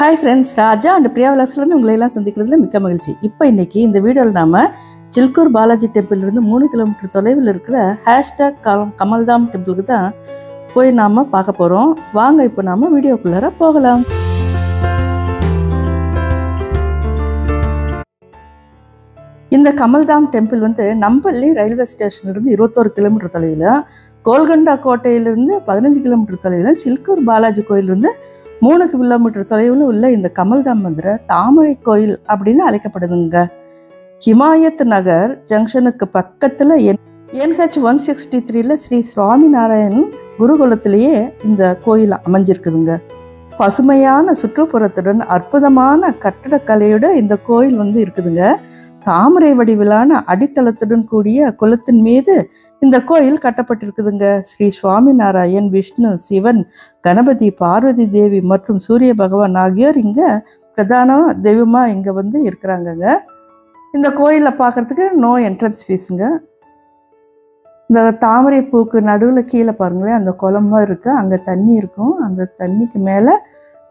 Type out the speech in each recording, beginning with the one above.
Hi friends Raja and Priya விலாஸ்லேருந்து உங்களையெல்லாம் சந்திக்கிறதுல மிக்க மகிழ்ச்சி. இப்போ இன்றைக்கி இந்த வீடியோவில் நாம சில்கூர் பாலாஜி டெம்பிள்லேருந்து மூணு கிலோமீட்டர் தொலைவில் இருக்கிற ஹேஷ்டாக் கம் கமல்தாம் டெம்பிளுக்கு தான் போய் நாம் பார்க்க போகிறோம் வாங்க இப்போ நாம் வீடியோக்குள்ளார போகலாம். இந்த கமல்தாம் டெம்பிள் வந்து நம்பள்ளி ரயில்வே ஸ்டேஷன்லேருந்து இருபத்தோரு கிலோமீட்டர் தொலைவில் கோல்கண்டா கோட்டையிலிருந்து பதினஞ்சு கிலோமீட்டர் தொலைவில் சில்கூர் பாலாஜி கோயிலிருந்து மூணு கிலோமீட்டர் தொலைவில் உள்ள இந்த கமல்தாம் மந்திர தாமரை கோயில் அப்படின்னு அழைக்கப்படுதுங்க. ஹிமாயத் நகர் ஜங்ஷனுக்கு பக்கத்தில் என் என்ஹெச் ஒன் சிக்ஸ்டி த்ரீல ஸ்ரீ சுவாமி நாராயண் குருகுலத்திலேயே இந்த கோயில் அமைஞ்சிருக்குதுங்க. பசுமையான சுற்றுப்புறத்துடன் அற்புதமான கட்டடக்கலையோட இந்த கோயில் வந்து இருக்குதுங்க. தாமரை வடிவிலான அடித்தளத்துடன் கூடிய குளத்தின் மீது இந்த கோயில் கட்டப்பட்டிருக்குதுங்க. ஸ்ரீ சுவாமி நாராயண் விஷ்ணு சிவன் கணபதி பார்வதி தேவி மற்றும் சூரிய பகவான் ஆகியோர் இங்க பிரதான தெய்வமா இங்க வந்து இருக்கிறாங்கங்க. இந்த கோயிலை பார்க்கறதுக்கு நோ என்ட்ரன்ஸ் ஃபீஸுங்க இந்த தாமரை பூக்கு நடுவில் கீழே பாருங்களேன் அந்த குளமாக இருக்குது அங்கே தண்ணி இருக்கும். அந்த தண்ணிக்கு மேலே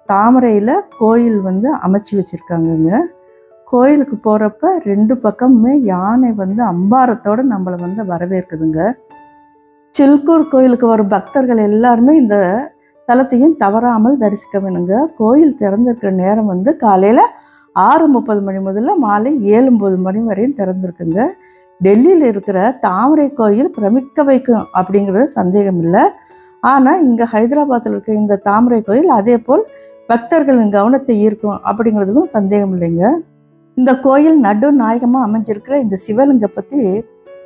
தாமரையில் கோயில் வந்து அமைச்சு வச்சுருக்காங்கங்க. கோயிலுக்கு போகிறப்ப ரெண்டு பக்கமுமே யானை வந்து அம்பாரத்தோடு நம்மளை வந்து வரவேற்குதுங்க. சில்கூர் கோயிலுக்கு வரும் பக்தர்கள் எல்லாருமே இந்த தலத்தையும் தவறாமல் தரிசிக்க வேணுங்க. கோயில் திறந்திருக்கிற நேரம் வந்து காலையில் ஆறு முப்பது மணி முதல்ல மாலை ஏழு முப்பது மணி வரையும் திறந்திருக்குங்க. டெல்லியில் இருக்கிற தாமரை கோயில் பிரமிக்க வைக்கும் அப்படிங்கிறது சந்தேகம் இல்லை. ஆனால் இங்கே ஹைதராபாத்தில் இருக்க இந்த தாமரை கோயில் அதே போல் பக்தர்களின் கவனத்தை ஈர்க்கும் அப்படிங்கிறதுலும் சந்தேகம் இல்லைங்க. இந்த கோயில் நடு நாயகமாக அமைஞ்சிருக்கிற இந்த சிவலிங்கம் பற்றி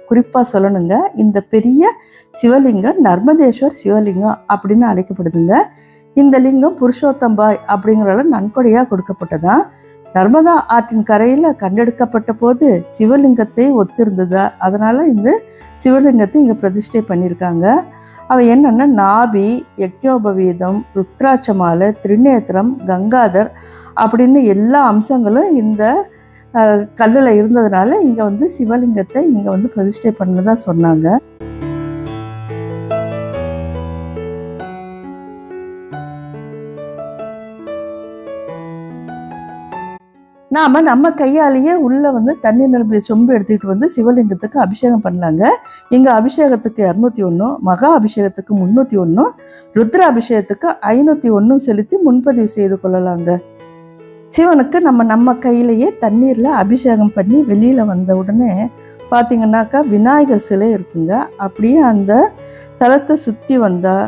குறிப்பாக சொல்லணுங்க. இந்த பெரிய சிவலிங்கம் நர்மதேஸ்வர் சிவலிங்கம் அப்படின்னு அழைக்கப்படுதுங்க. இந்த லிங்கம் புருஷோத்தம்பாய் அப்படிங்கிறத நன்கொடையாக கொடுக்கப்பட்டதான் நர்மதா ஆற்றின் கரையில் கண்டெடுக்கப்பட்ட போது சிவலிங்கத்தை ஒத்திருந்ததா? அதனால் இந்த சிவலிங்கத்தை இங்கே பிரதிஷ்டை பண்ணியிருக்காங்க. அவை என்னென்னா நாபி யக்ஞோபவீதம் ருத்ராட்சமாலை திருநேத்திரம் கங்காதர் அப்படின்னு எல்லா அம்சங்களும் இந்த கல்லில் இருந்ததுனால இங்கே வந்து சிவலிங்கத்தை இங்கே வந்து பிரதிஷ்டை பண்ணதாக சொன்னாங்க. நாம் நம்ம கையாலேயே உள்ளே வந்து தண்ணி நிரம்பிய சொம்பு எடுத்துக்கிட்டு வந்து சிவலிங்கத்துக்கு அபிஷேகம் பண்ணலாங்க. இங்கே அபிஷேகத்துக்கு இரநூத்தி ஒன்றும் மகா அபிஷேகத்துக்கு முந்நூற்றி ஒன்றும் ருத்ர அபிஷேகத்துக்கு ஐநூற்றி ஒன்றும் செலுத்தி முன்பதிவு செய்து கொள்ளலாங்க. சிவனுக்கு நம்ம நம்ம கையிலேயே தண்ணீரில் அபிஷேகம் பண்ணி வெளியில் வந்த உடனே பார்த்தீங்கன்னாக்கா விநாயகர் சிலை இருக்குங்க. அப்படியே அந்த தலத்தை சுற்றி வந்தால்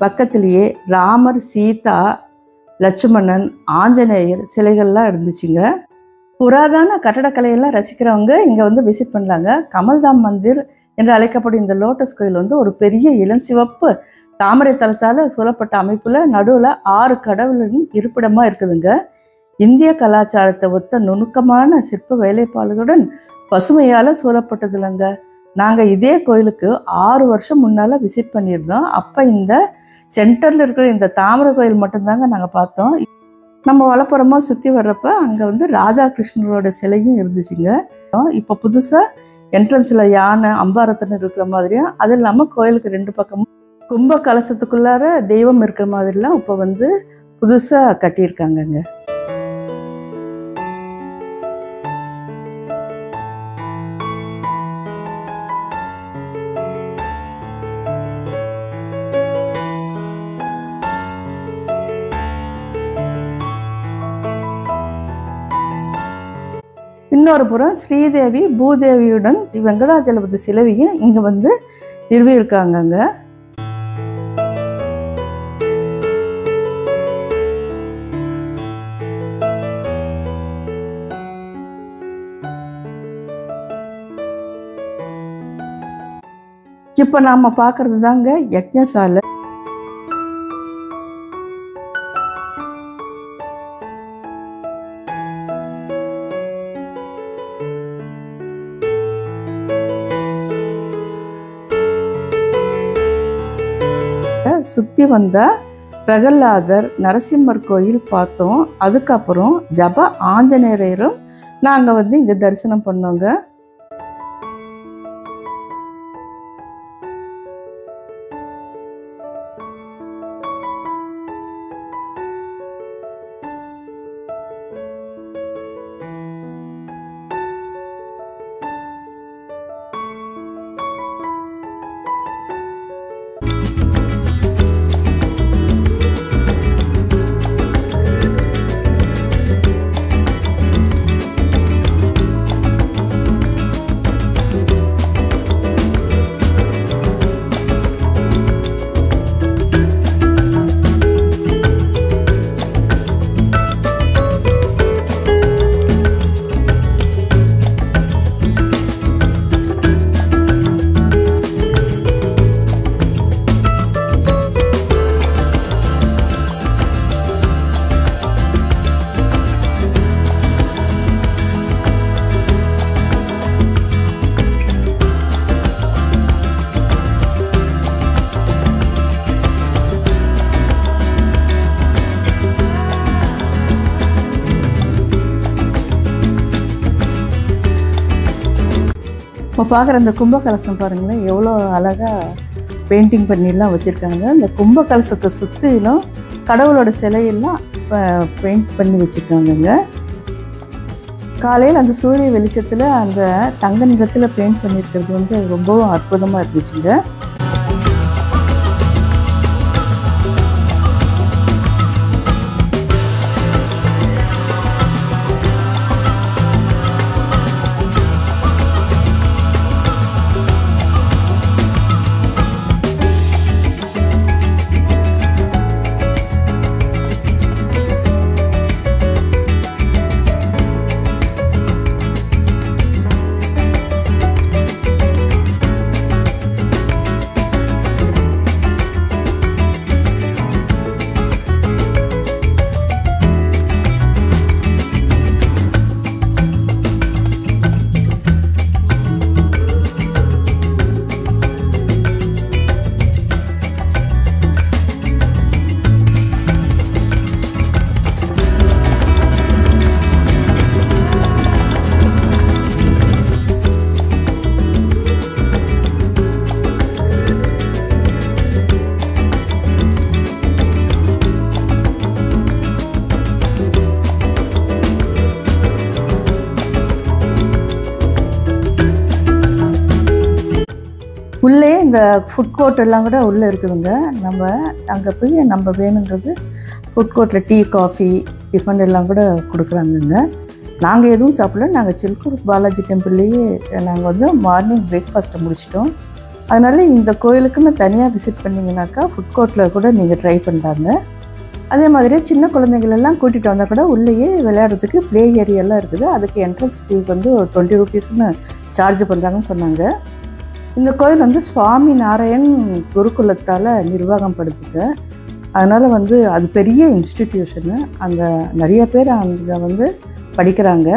பக்கத்திலேயே ராமர் சீதா லட்சுமணன் ஆஞ்சநேயர் சிலைகள்லாம் இருந்துச்சுங்க. புராதான கட்டடக்கலையெல்லாம் ரசிக்கிறவங்க இங்கே வந்து விசிட் பண்ணலாங்க. கமல்தாம் மந்திர் என்று அழைக்கப்படும் இந்த லோட்டஸ் கோயில் வந்து ஒரு பெரிய இளஞ்சிவப்பு தாமரை தலத்தால் சூழப்பட்ட அமைப்பில் நடுவில் ஆறு கடவுளின் இருப்பிடமாக இருக்குதுங்க. இந்திய கலாச்சாரத்தை ஒத்த நுணுக்கமான சிற்ப வேலைப்பாடுகளுடன் பசுமையால் சூழப்பட்டதுலங்க நாங்கள் இதே கோயிலுக்கு ஆறு வருஷம் முன்னால் விசிட் பண்ணியிருந்தோம். அப்போ இந்த சென்டரில் இருக்கிற இந்த தாமரை கோயில் மட்டும்தாங்க நாங்கள் பார்த்தோம். நம்ம வலப்புறமாக சுற்றி வர்றப்ப அங்கே வந்து ராதாகிருஷ்ணரோட சிலையும் இருந்துச்சுங்க. இப்போ புதுசாக என்ட்ரன்ஸில் யானை அம்பாரத்தன் இருக்கிற மாதிரியும் அது இல்லாமல் கோயிலுக்கு ரெண்டு பக்கமும் கும்ப கலசத்துக்குள்ளார தெய்வம் இருக்கிற மாதிரிலாம் இப்போ வந்து புதுசாக கட்டியிருக்காங்கங்க. இன்னொரு புறம் ஸ்ரீதேவி பூதேவியுடன் வெங்கடாஜலபதி சிலவியும் இங்கே வந்து நிறுவியிருக்காங்கங்க. இப்போ நாம் பார்க்குறது தாங்க யக்ஞசாலை. சுற்றி வந்த பிரகல்லாதர் நரசிம்மர் கோயில் பார்த்தோம். அதுக்கப்புறம் ஜப ஆஞ்சநேயரும் நாங்கள் வந்து இங்கே தரிசனம் பண்ணோங்க. இப்போ பார்க்குற இந்த கும்பகலசம் பாருங்களேன் எவ்வளோ அழகாக பெயிண்டிங் பண்ணிலாம் வச்சுருக்காங்க. அந்த கும்பகலசத்தை சுற்றிலும் கடவுளோட சிலையெல்லாம் பெயிண்ட் பண்ணி வச்சுருக்காங்கங்க. காலையில் அந்த சூரிய வெளிச்சத்தில் அந்த தங்க நிறத்தில் பெயிண்ட் பண்ணியிருக்கிறது வந்து ரொம்பவும் அற்புதமாக இருந்துச்சுங்க. இந்த ஃபுட் கோர்ட் எல்லாம் கூட உள்ளே இருக்குதுங்க. நம்ம அங்கே போய் நம்ம வேணுங்கிறது ஃபுட் கோர்ட்டில் டீ காஃபி டிஃபன் எல்லாம் கூட கொடுக்குறாங்கங்க. நாங்கள் எதுவும் சாப்பிடல. நாங்கள் சில்கூர் பாலாஜி டெம்பிள்லேயே நாங்கள் வந்து மார்னிங் பிரேக்ஃபாஸ்ட்டை முடிச்சிட்டோம். அதனால் இந்த கோயிலுக்குன்னு தனியாக விசிட் பண்ணிங்கனாக்கா ஃபுட் கோர்ட்டில் கூட நீங்கள் ட்ரை பண்ணலாங்க. அதே மாதிரி சின்ன குழந்தைங்களெல்லாம் கூட்டிகிட்டு வந்தால் கூட உள்ளேயே விளையாடுறதுக்கு ப்ளே ஏரியாலாம் இருக்குது. அதுக்கு என்ட்ரன்ஸ் ஃபீஸ் வந்து ஒரு டுவெண்ட்டி ருபீஸ்னு சார்ஜ் பண்ணுறாங்கன்னு சொன்னாங்க. இந்த கோயில் வந்து சுவாமி நாராயண் குருகுலத்தால் நிர்வாகம் படுத்துங்க அதனால் வந்து அது பெரிய இன்ஸ்டிடியூஷனு அந்த நிறைய பேர் அங்கே வந்து படிக்கிறாங்க.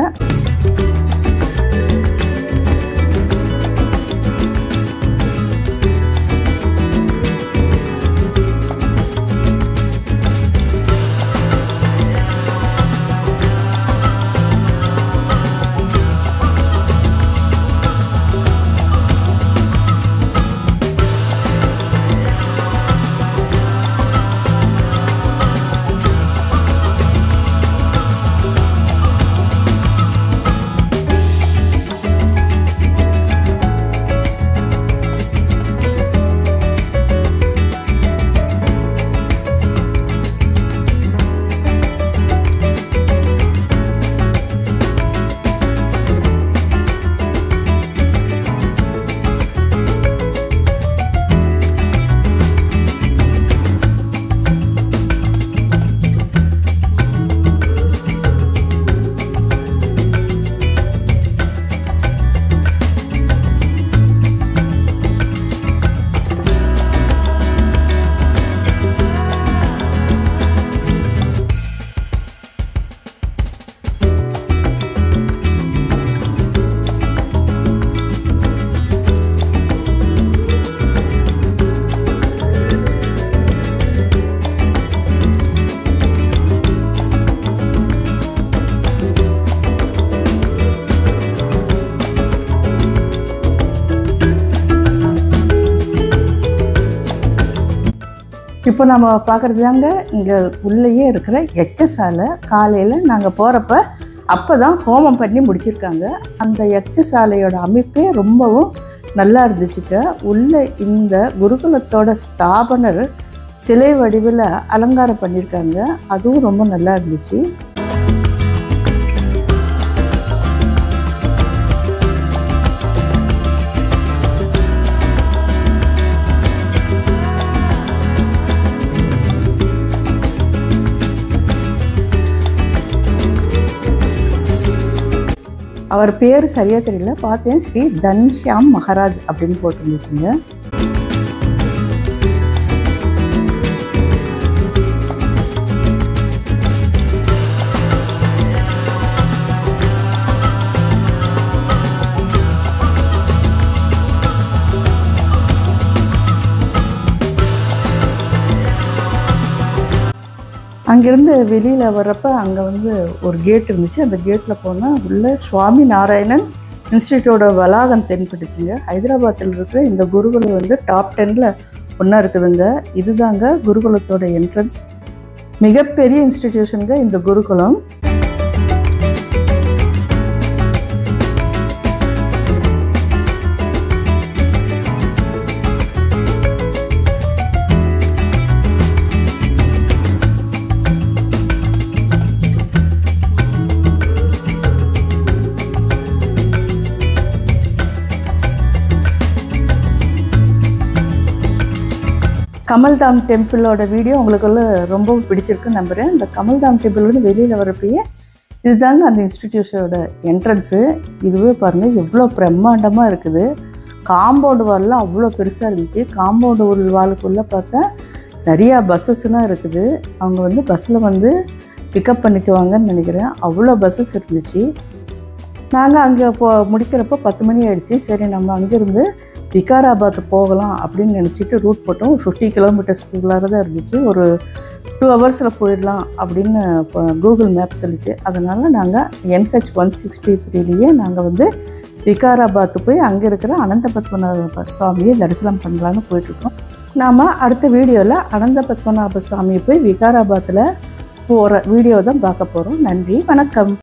இப்போ நம்ம பார்க்குறது தாங்க இங்கே உள்ளேயே இருக்கிற எச்சசாலை காலையில் நாங்கள் போகிறப்ப அப்போ தான் ஹோமம் பண்ணி முடிச்சிருக்காங்க. அந்த எச்சசாலையோட அமைப்பே ரொம்பவும் நல்லா இருந்துச்சுக்க உள்ள இந்த குருகுலத்தோட ஸ்தாபனர் சிலை வடிவில் அலங்காரம் பண்ணியிருக்காங்க அதுவும் ரொம்ப நல்லா இருந்துச்சு. அவர் பேர் சரியாக தெரியல. பார்த்தேன் ஸ்ரீ தன்ஷியாம் மகாராஜ் அப்படின்னு போட்டிருந்துச்சுங்க. அங்கேருந்து வெளியில் வர்றப்ப அங்கே வந்து ஒரு கேட் இருந்துச்சு. அந்த கேட்டில் போனால் உள்ளே சுவாமி நாராயணன் இன்ஸ்டியூட்டோட வளாகம் தென்பட்டுச்சுங்க. ஹைதராபாத்தில் இருக்கிற இந்த குருகுலம் வந்து டாப் டெனில் ஒன்றா இருக்குதுங்க. இதுதாங்க குருகுலத்தோட என்ட்ரன்ஸ் மிகப்பெரிய இன்ஸ்டிடியூஷனுங்க இந்த குருகுலம். கமல்தாம் டெம்பிளோட வீடியோ உங்களுக்குள்ள ரொம்ப பிடிச்சிருக்குன்னு நம்புகிறேன் இந்த கமல்தாம் டெம்பிள் வந்து வெளியில் வரப்பயே இதுதாங்க அந்த இன்ஸ்டிடியூஷனோட என்ட்ரன்ஸு. இதுவே பாருங்கள் எவ்வளோ பிரம்மாண்டமாக இருக்குது. காம்பவுண்டு வால்லாம் அவ்வளோ பெருசாக இருந்துச்சு. காம்பவுண்டு ஒரு வாலுக்குள்ளே பார்த்தா நிறையா பஸ்ஸஸ்லாம் இருக்குது. அவங்க வந்து பஸ்ஸில் வந்து பிக்கப் பண்ணிக்குவாங்கன்னு நினைக்கிறேன். அவ்வளோ பஸ்ஸஸ் இருந்துச்சு. நாங்கள் அங்கே போ முடிக்கிறப்போ பத்து மணி ஆயிடுச்சு. சரி நம்ம அங்கேருந்து விகாராபாத் போகலாம் அப்படின்னு நினச்சிட்டு ரூட் போட்டோம். ஃபிஃப்டி கிலோமீட்டர்ஸ்க்குள்ளார தான் இருந்துச்சு. ஒரு டூ ஹவர்ஸில் போயிடலாம் அப்படின்னு இப்போ கூகுள் மேப் சொல்லிச்சு. அதனால் நாங்கள் என்ஹெச் ஒன் சிக்ஸ்டி த்ரீலேயே நாங்கள் வந்து விகாராபாத் போய் அங்கே இருக்கிற அனந்த பத்மநாப சுவாமியை தரிசனம் பண்ணலான்னு போயிட்டுருக்கோம். நாம் அடுத்த வீடியோவில் அனந்த பத்மநாப சுவாமியை போய் விகாராபாத்தில் போகிற வீடியோ தான் பார்க்க போகிறோம் நன்றி வணக்கம்.